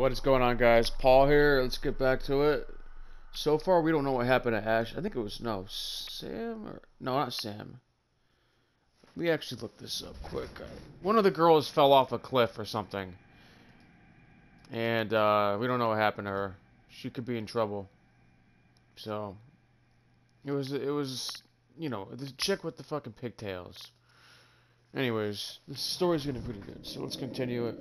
What is going on, guys? Paul here. Let's get back to it. So far, we don't know what happened to Ash. I think it was, no, Sam? or No, not Sam. We actually look this up quick. Uh, One of the girls fell off a cliff or something. And uh, we don't know what happened to her. She could be in trouble. So, it was, it was, you know, the chick with the fucking pigtails. Anyways, this story's gonna be pretty good, so let's continue it.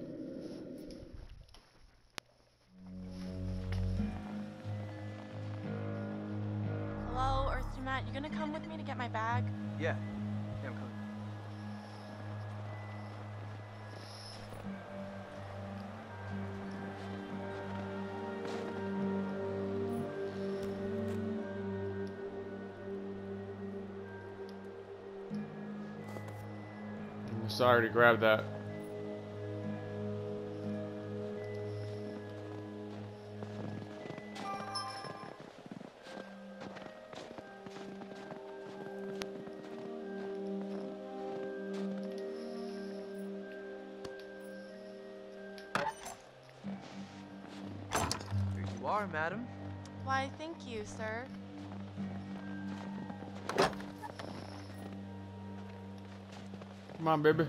Matt. You gonna come with me to get my bag? Yeah. Yeah, I'm coming. I'm sorry to grab that. Here you are, madam. Why, thank you, sir. Come on, baby.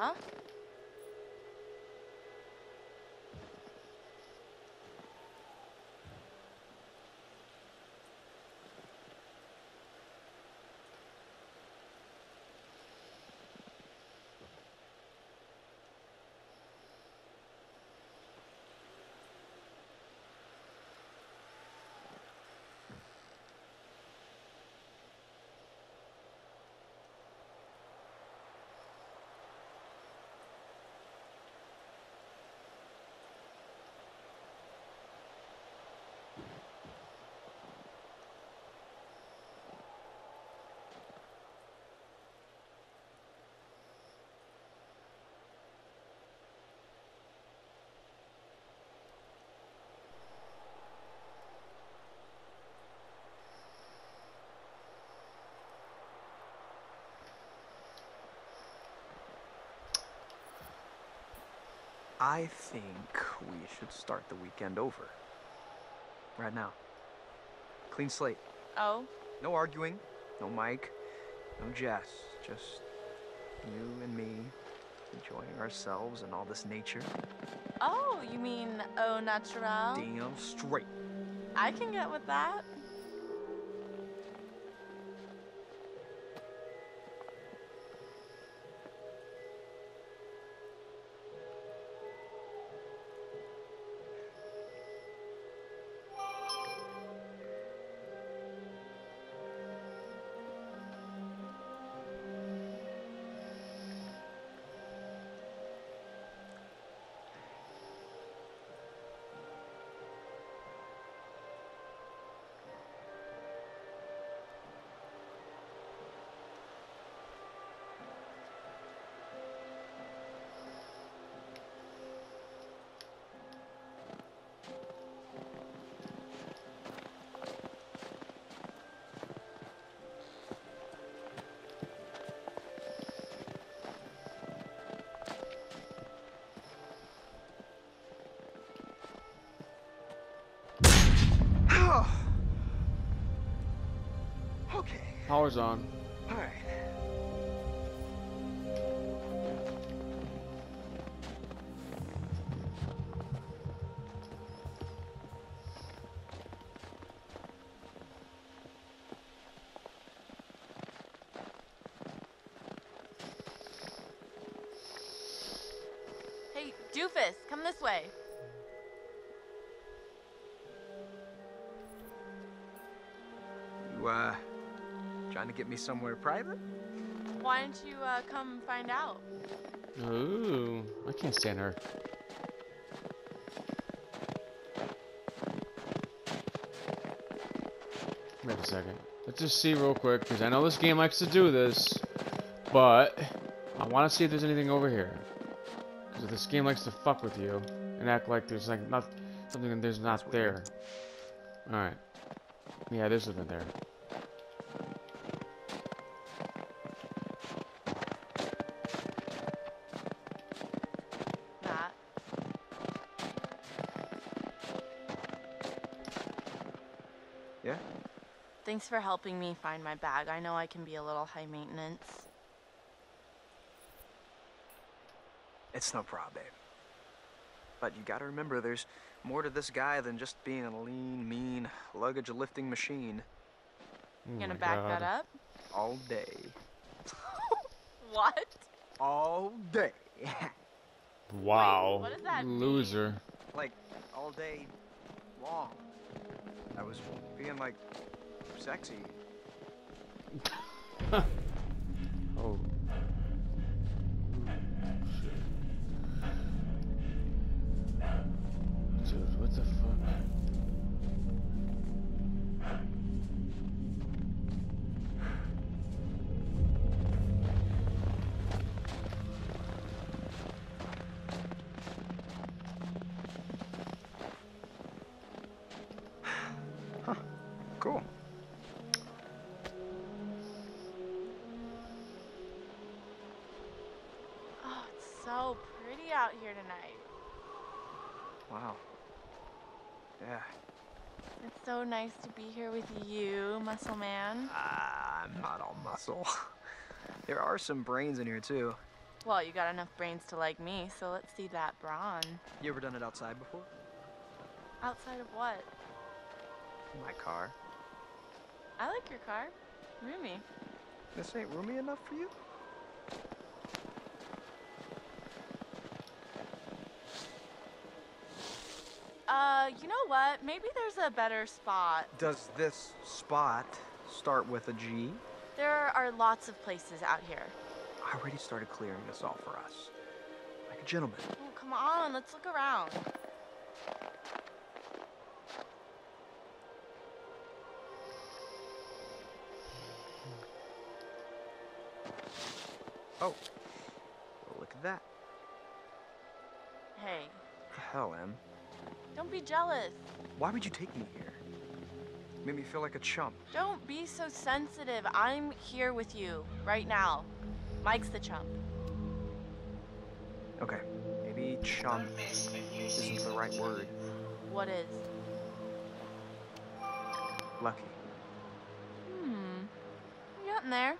Em. Yeah? I think we should start the weekend over. Right now. Clean slate. Oh, No arguing. No Mike. No Jess. Just you and me enjoying ourselves and all this nature. oh, you mean au naturel? Damn straight. I can get with that. Power's on. All right. Hey, Doofus, come this way. To get me somewhere private? Why don't you uh, come find out? Ooh, I can't stand her. Wait a second. Let's just see real quick, because I know this game likes to do this, but I want to see if there's anything over here. Because this game likes to fuck with you and act like there's like not something that there's not there. All right. Yeah, there's something there. For helping me find my bag. I know I can be a little high maintenance. It's no problem, babe. But you gotta remember, there's more to this guy than just being a lean, mean, luggage lifting machine Oh You gonna my back that up? all day. What? All day. Wow. what does that mean? Loser. like, all day long. I was being, like, sexy. Oh. Out here tonight. Wow. Yeah. It's so nice to be here with you, muscle man. Ah, I'm not all muscle. there are some brains in here, too. Well, you got enough brains to like me, so let's see that brawn. You ever done it outside before? Outside of what? My car. I like your car. Roomy. This ain't roomy enough for you? Uh, you know what? Maybe there's a better spot. Does this spot start with a G? There are lots of places out here. I already started clearing this all for us. Like a gentleman. Oh, come on, let's look around. Oh. Well, look at that. Hey, What the hell, Em? Don't be jealous. Why would you take me here? Made me feel like a chump. Don't be so sensitive. I'm here with you right now. Mike's the chump. Okay, maybe chump isn't the right word. What is? Lucky. Hmm. You're getting there.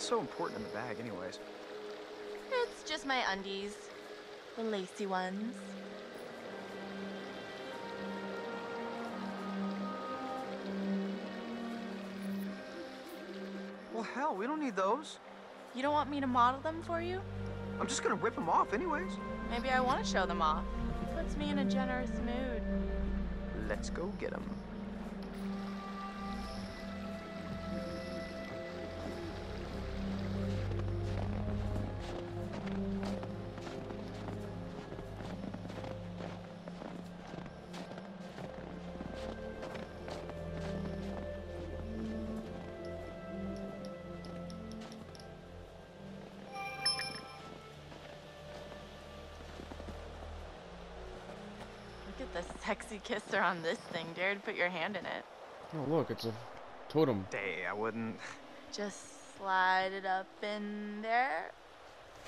What's so important in the bag, anyways? It's just my undies. The lacy ones. Well, hell, we don't need those. You don't want me to model them for you? I'm just gonna rip them off, anyways. Maybe I want to show them off. Puts me in a generous mood. Let's go get them. Look at the sexy kisser on this thing. Dare to put your hand in it. Oh, look, it's a totem. Day, I wouldn't. Just slide it up in there.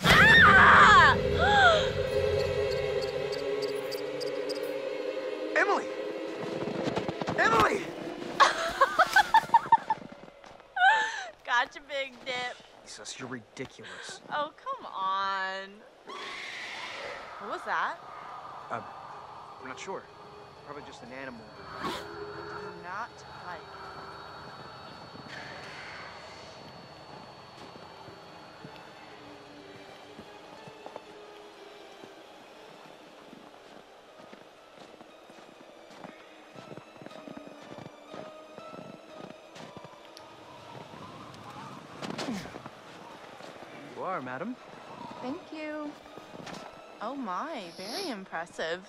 Ah! Emily! Emily! gotcha, Big Dip. Jesus, you're ridiculous. Oh, come on. What was that? Not sure. Probably just an animal. Do not like. You are, madam. Thank you. Oh my, very impressive.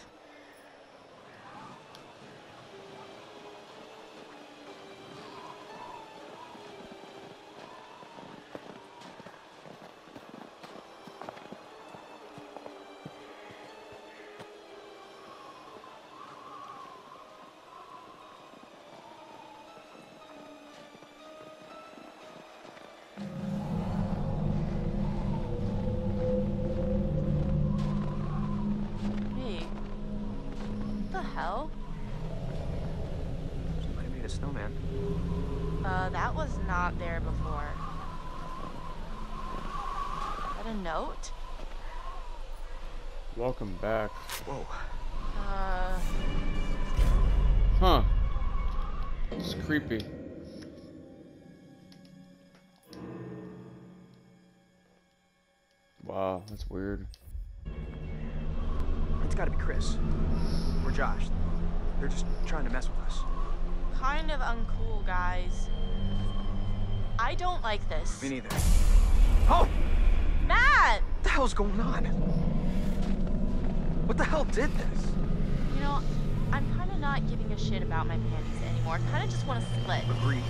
Welcome back. Whoa. Uh, Huh. It's creepy. Wow, that's weird. It's gotta be Chris. Or Josh. They're just trying to mess with us. kind of uncool, guys. I don't like this. Me neither. Oh! Matt! What the hell's going on? What the hell did this? You know, I'm kind of not giving a shit about my panties anymore. I Kind of just want to split. Agreed.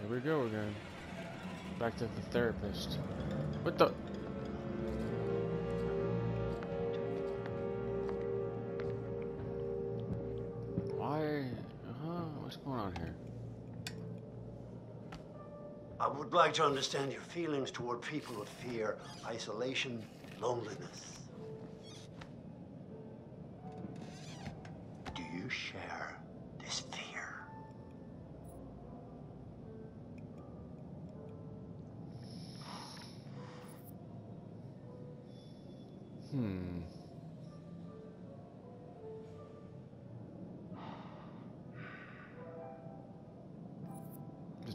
Here we go again. Back to the therapist. What the? Why? Huh? What's going on here? I would like to understand your feelings toward people with fear, isolation, loneliness. Do you share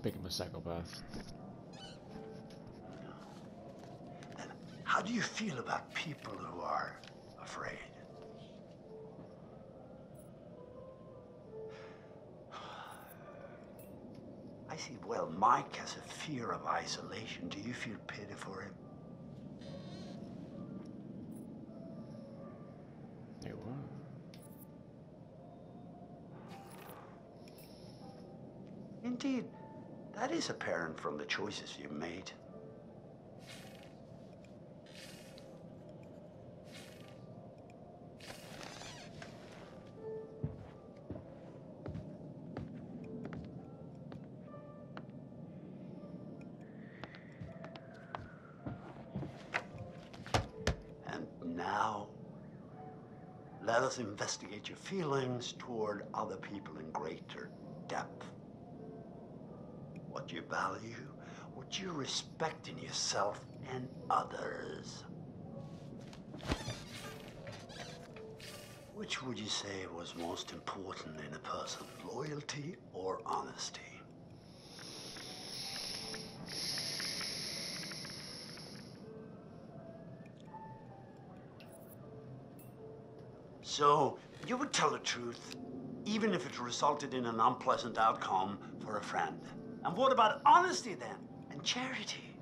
Make him a psychopath. How do you feel about people who are afraid? I see. Well, Mike has a fear of isolation. Do you feel pity for him? Hey, what? Indeed, that is apparent from the choices you made. And now, let us investigate your feelings toward other people in greater depth what you value, what you respect in yourself and others. Which would you say was most important in a person, loyalty or honesty? So, you would tell the truth, even if it resulted in an unpleasant outcome for a friend. And what about honesty then? And charity?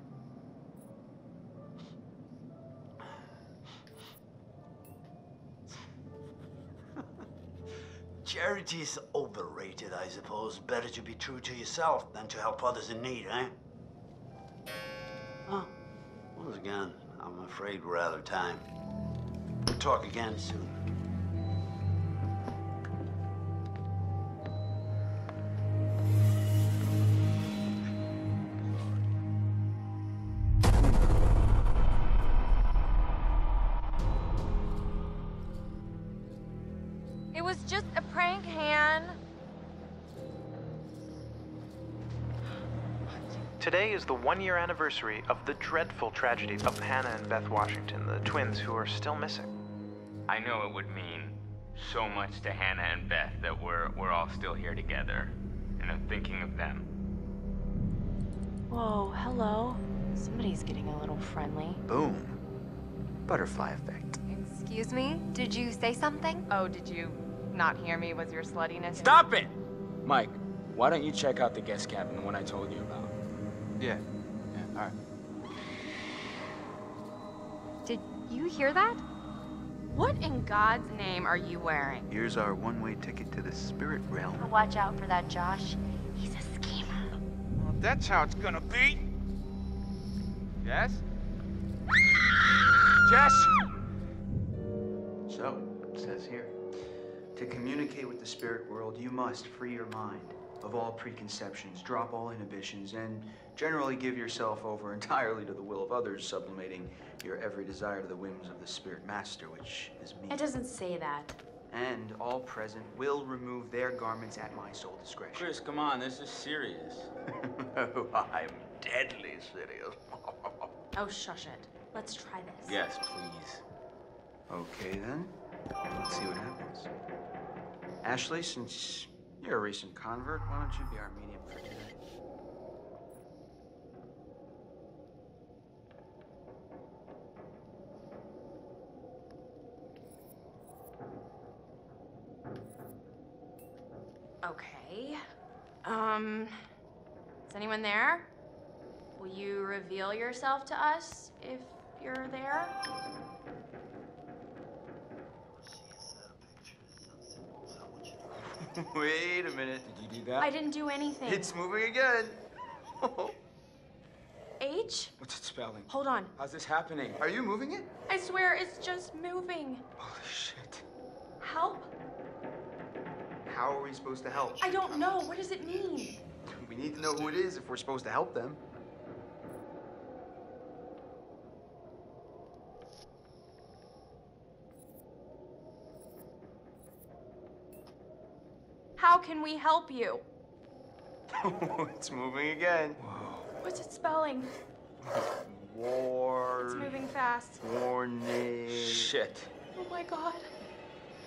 Charity is overrated, I suppose. Better to be true to yourself than to help others in need, eh? Well, once again, I'm afraid we're out of time. We'll talk again soon. The one year anniversary of the dreadful tragedy of Hannah and Beth Washington, the twins who are still missing. I know it would mean so much to Hannah and Beth that we're, we're all still here together. And I'm thinking of them. Whoa, hello. Somebody's getting a little friendly. Boom. Butterfly effect. Excuse me? Did you say something? Oh, did you not hear me Was your sluttiness? Stop it! Mike, why don't you check out the guest cabin, the one I told you about? Yeah. Yeah, all right. Did you hear that? What in God's name are you wearing? Here's our one-way ticket to the spirit realm. Watch out for that Josh. He's a schemer. Well, that's how it's gonna be. Yes? Jess! So, it says here, to communicate with the spirit world, you must free your mind of all preconceptions, drop all inhibitions, and generally give yourself over entirely to the will of others, sublimating your every desire to the whims of the spirit master, which is me. It doesn't say that. And all present will remove their garments at my sole discretion. Chris, come on, this is serious. oh, I'm deadly serious. Oh, shush it. Let's try this. Yes, please. Okay, then. Let's see what happens. Ashley, since you're a recent convert, why don't you be our medium for today? Okay. Um, is anyone there? Will you reveal yourself to us if you're there? Wait a minute. Did you do that? I didn't do anything. It's moving again. H? What's it spelling? Hold on. How's this happening? Are you moving it? I swear it's just moving. Holy shit. Help? How are we supposed to help? I don't know. What does it mean? We need to know who it is if we're supposed to help them. How can we help you? it's moving again. What's it spelling? War. It's moving fast. Warning. Shit. Oh my god.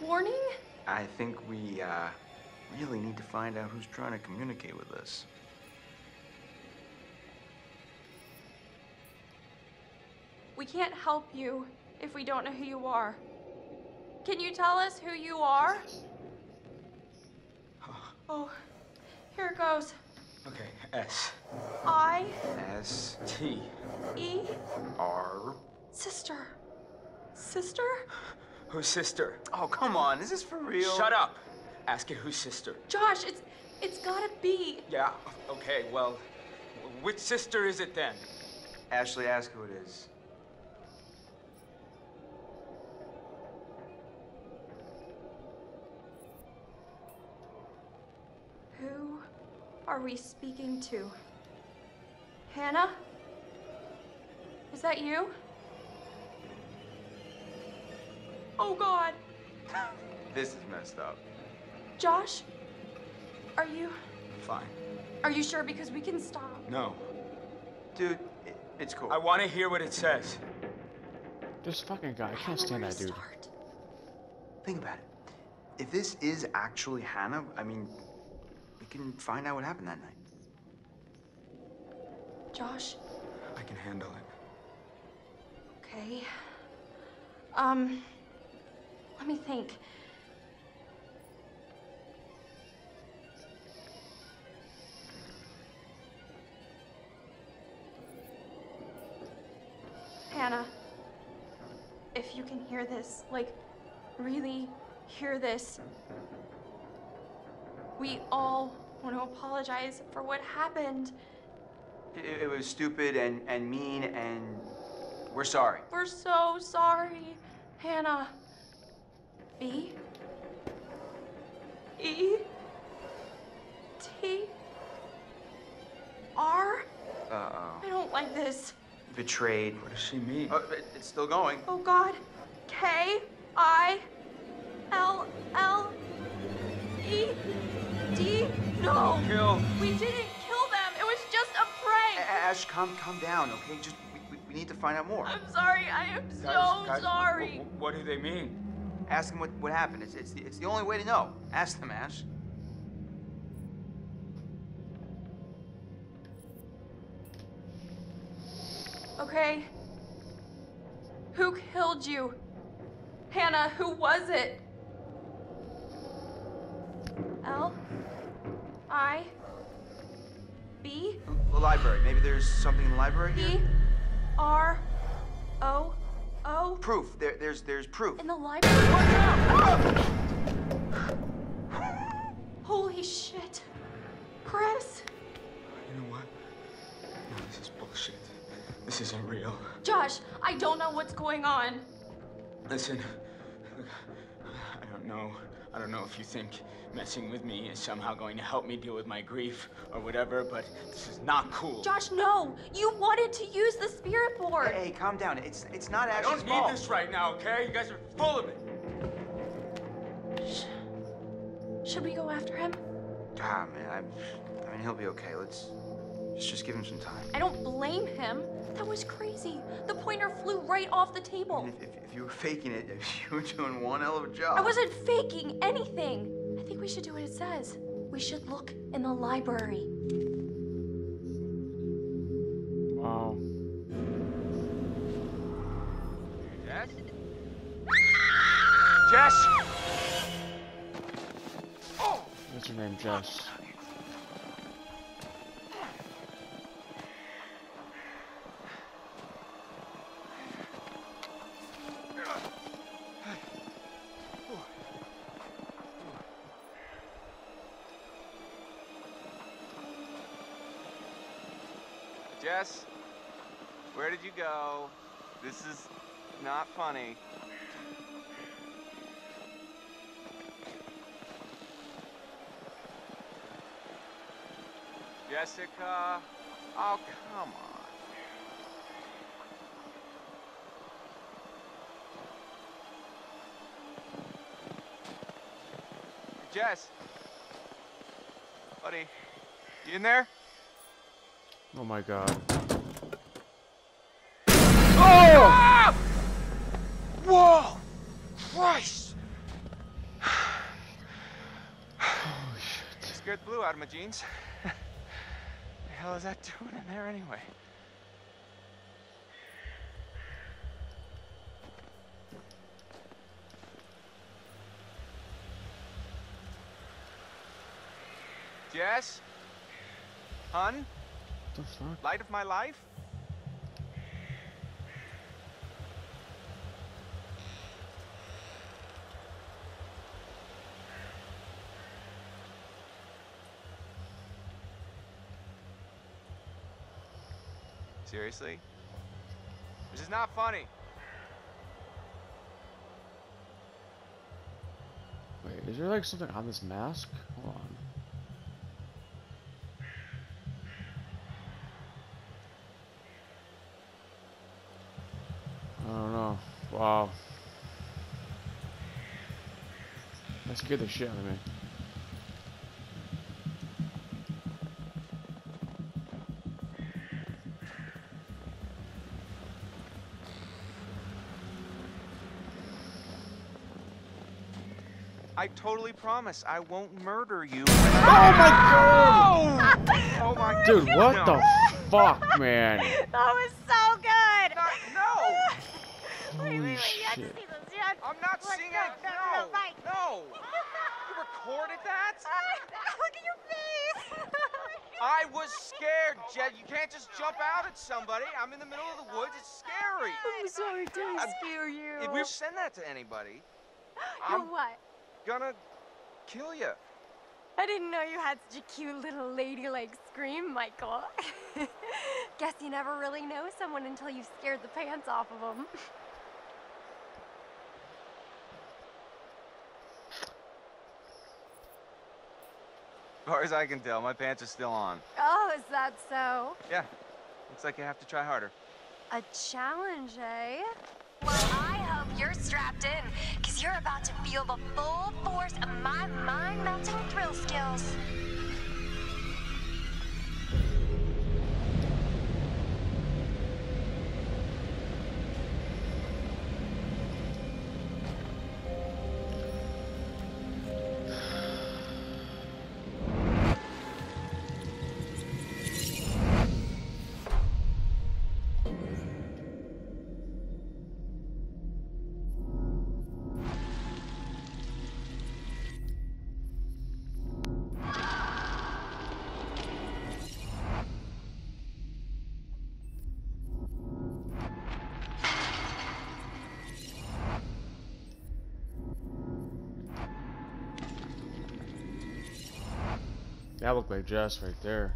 Warning? I think we uh, really need to find out who's trying to communicate with us. We can't help you if we don't know who you are. Can you tell us who you are? Oh, here it goes. Okay, S. I, S T. E, R. sister. Sister? Who's sister? Oh, come on. Is this for real? Shut up! Ask it who's sister. Josh, it's it's gotta be. Yeah, okay, well, which sister is it then? Ashley, ask who it is. Who are we speaking to? Hannah? Is that you? Oh god. This is messed up. Josh? Are you Fine. are you sure because we can stop? No. Dude, it, it's cool. I want to hear what it says. This fucking guy. I can't stand that dude. Start. Think about it. If this is actually Hannah, I mean, we can find out what happened that night. Josh, I can handle it. okay. Um let me think. Hannah, if you can hear this, like, really hear this, we all want to apologize for what happened. It, it was stupid and, and mean, and we're sorry. We're so sorry, Hannah. B E T R. Uh-oh. I don't like this. Betrayed. What does she mean? Oh, it- it's still going. Oh God. K I L L D? D? No! Kill. We didn't kill them! It was just a prank! Ash, calm, calm down, okay? Just we, we, need to find out more. I'm sorry, I am so Guys, guys, sorry! wh- wh- what do they mean? Ask them what, what happened. It's, it's, the, it's the only way to know. Ask them, Ash. Okay. Who killed you? Hannah, who was it? L? I? B? The library. Maybe there's something in the library E? here? R? O? O? Proof. There, there's, there's proof. In the library? What Holy shit. Chris? You know what? No, this is bullshit. This isn't real. Josh, I don't know what's going on. Listen, I don't know. I don't know if you think messing with me is somehow going to help me deal with my grief or whatever, but this is not cool. Josh, no! You wanted to use the spirit board! Hey, hey, calm down. It's, it's not I Ash's don't need fault. this right now, okay? You guys are full of it. Should we go after him? Ah, man. I, I mean, he'll be okay. Let's just, just give him some time. I don't blame him. That was crazy. The pointer flew right off the table. And if, if, if you were faking it, you were doing one hell of a job. I wasn't faking anything. I think we should do what it says. We should look in the library. Wow. Jess? Jess! Oh! What's her name, Jess? Jess, This is not funny. Jessica, oh come on. Jess, buddy, you in there? Oh my god. Whoa! Christ! Scared the blue out of my jeans. the hell is that doing in there anyway? Jess? Hun? What the fuck? Light of my life? Seriously? This is not funny. Wait, is there like something on this mask? Hold on. I don't know. Wow. That scared the shit out of me. Totally promise I won't murder you. Oh my god! Oh my Dude, what no. the fuck, man? That was so good. No! wait, wait, wait. You have to shit. see this. You have to I'm not Look, seeing no, it. No, no, no, Mike. No! You recorded that? Look at your face. I was scared, Jed. You can't just jump out at somebody. I'm in the middle of the woods. It's scary. Oh I'm sorry to I'm- scare you. If we send that to anybody, You're what? Gonna kill you. I didn't know you had such a cute little ladylike scream, Michael. Guess you never really know someone until you've scared the pants off of them. As far as I can tell, my pants are still on. Oh, is that so? Yeah. Looks like you have to try harder. A challenge, eh? Well, I hope you're strapped in, because you're about to feel the full force of my mind melting thrill skills. That looked like Jess right there.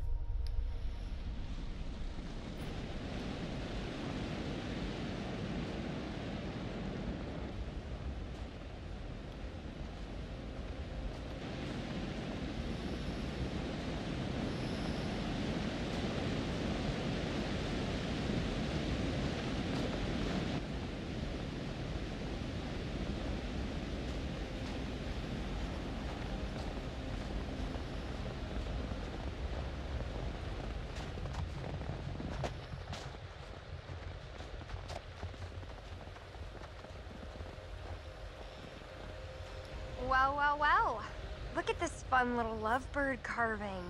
Well, well, well. Look at this fun little lovebird carving.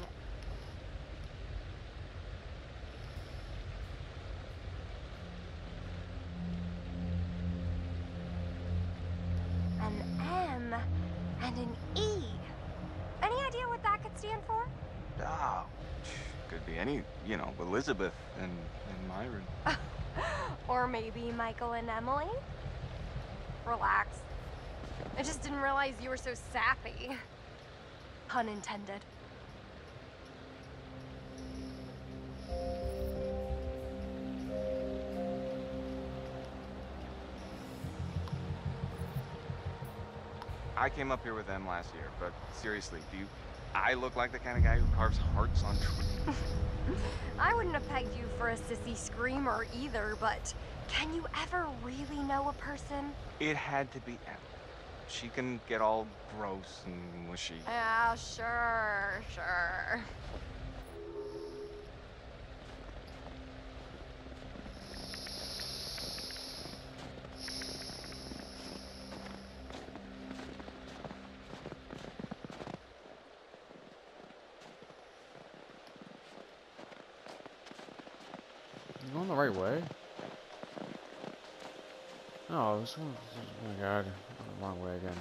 An M and an E. Any idea what that could stand for? Ah, could be any, you know, Elizabeth and, and Myron. Or maybe Michael and Emily? Relax. I just didn't realize you were so sappy. Pun intended. I came up here with them last year, but seriously, do you, I look like the kind of guy who carves hearts on trees? I wouldn't have pegged you for a sissy screamer either, but can you ever really know a person? It had to be Emily. She can get all gross and mushy. Yeah, sure, sure. Going the right way? Oh, this one. Oh my god. Wrong way again.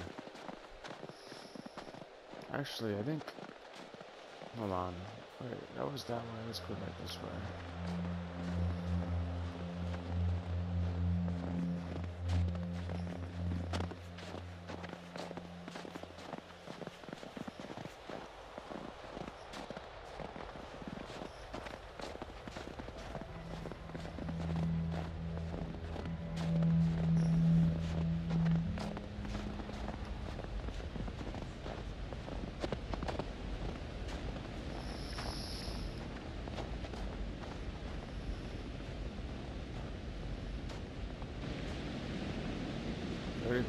Actually, I think. Hold on. Wait, that was that way. Let's go back this way.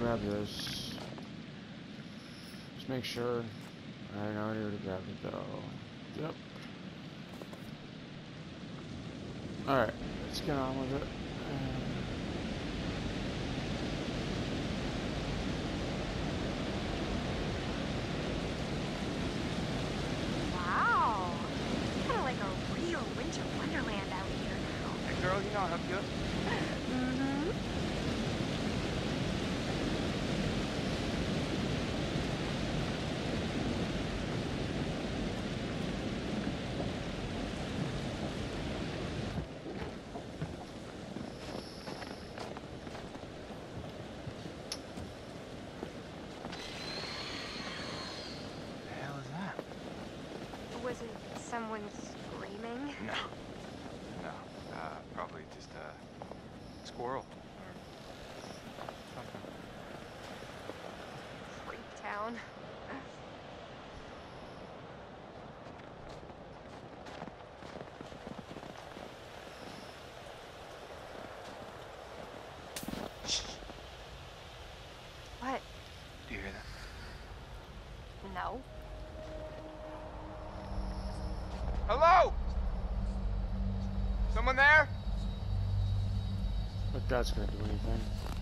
Grabbed this. Just make sure. I already grabbed it though. Yep. Alright, let's get on with it. Wow. Kind of like a real winter wonderland out here now. Hey, girl, you know how good? Mm-hmm. the hell is that? Was it someone screaming? No. No. Uh, probably just a squirrel. Or something. Freak town. Someone there? But that's gonna do anything.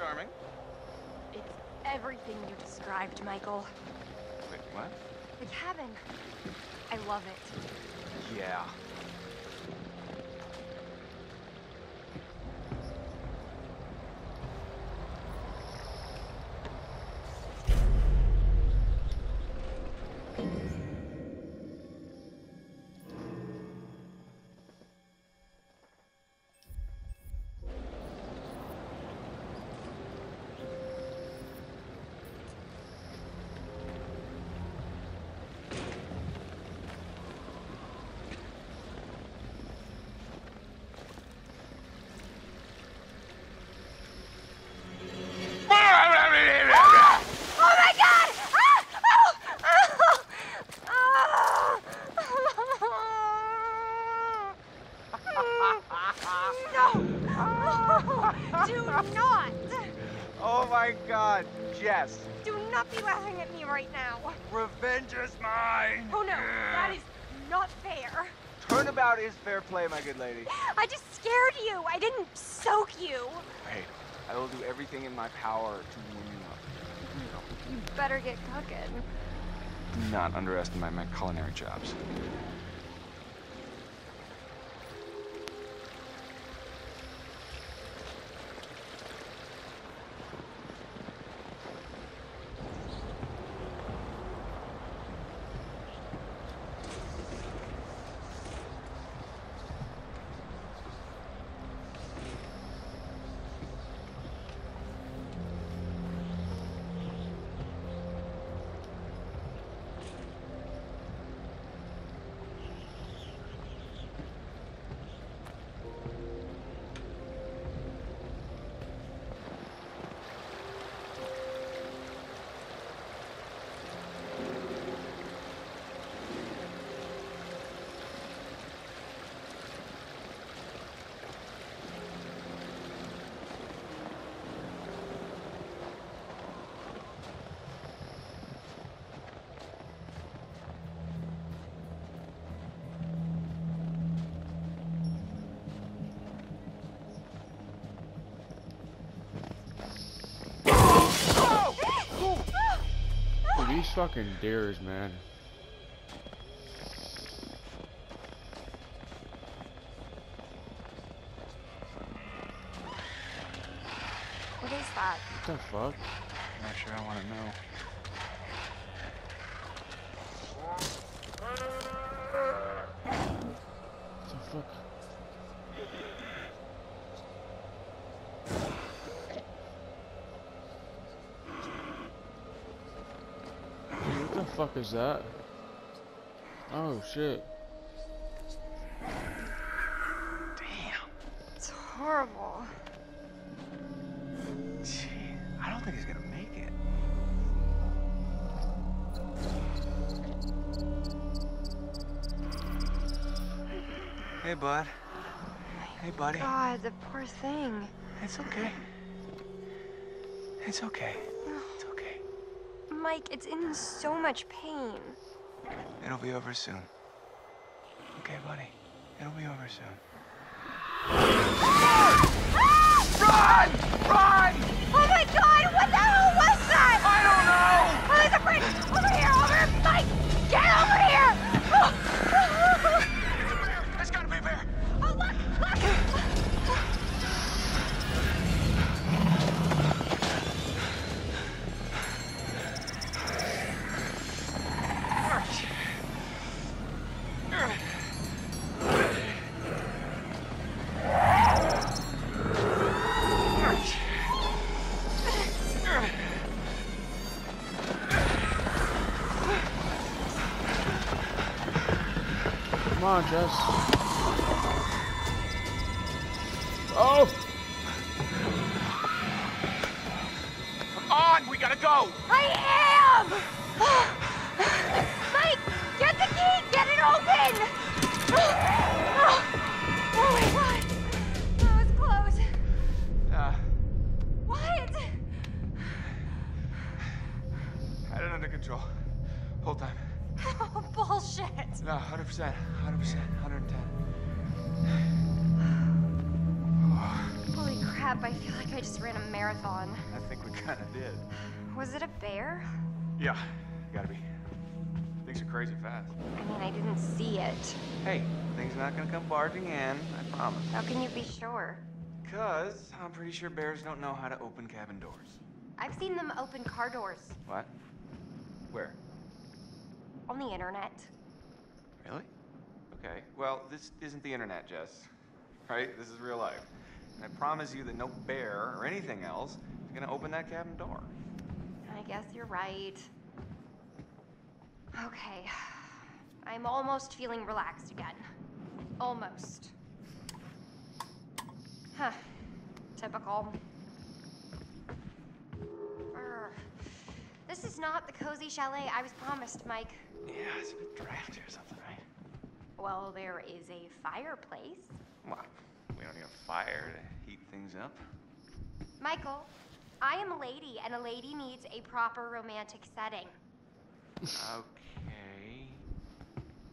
Charming. It's everything you described, Michael. Wait, what? The cabin. I love it. Yeah. Oh my god! Ah! Oh! Oh! Oh! No! Do not! Oh my god, Jess. Do not be laughing at me right now. Revenge is mine. Oh no, that is not fair. Turnabout is fair play, my good lady. I just scared you. I didn't soak you. Hey, I will do everything in my power to warm you up. You better get cooking. Do not underestimate my culinary chops. Fucking deers, man. What is that? What the fuck? Not sure I want to know. What the fuck? Dude, what the fuck is that? Oh shit. Damn. It's horrible. Gee, I don't think he's gonna make it. Hey, bud. Hey, buddy. God, the poor thing. It's okay. It's okay. It's. Mike, it's in so much pain. It'll be over soon. Okay, buddy. It'll be over soon. Run! Run! Oh on, Jess. Oh! Come on, we gotta go! I am! Mike, get the key! Get it open! 100%. 100%. 110. Holy crap, I feel like I just ran a marathon. I think we kind of did. Was it a bear? Yeah, gotta be. Things are crazy fast. I mean, I didn't see it. Hey, things not gonna come barging in, I promise. How can you be sure? Cause I'm pretty sure bears don't know how to open cabin doors. I've seen them open car doors What? Where? on the internet. Really? Okay. Well, this isn't the internet, Jess. Right? This is real life. And I promise you that no bear or anything else is gonna open that cabin door. I guess you're right. Okay. I'm almost feeling relaxed again. Almost. Huh. Typical. Brr. This is not the cozy chalet I was promised, Mike. Yeah, it's a bit drafty or something, right? Well, there is a fireplace. Well, we don't need a fire to heat things up. Michael, I am a lady, and a lady needs a proper romantic setting. Okay.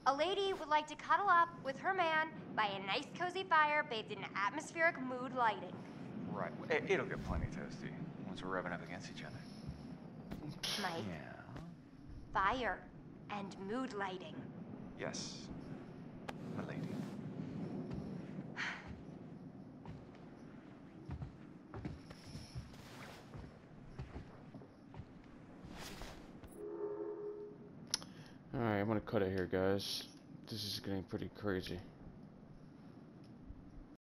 A lady would like to cuddle up with her man by a nice cozy fire bathed in atmospheric mood lighting. Right. It, it'll get plenty toasty once we're rubbing up against each other. Mike, Yeah. fire and mood lighting. Yes. Alright, I'm gonna cut it here, guys. This is getting pretty crazy.